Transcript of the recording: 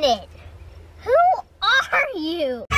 minute. Who are you?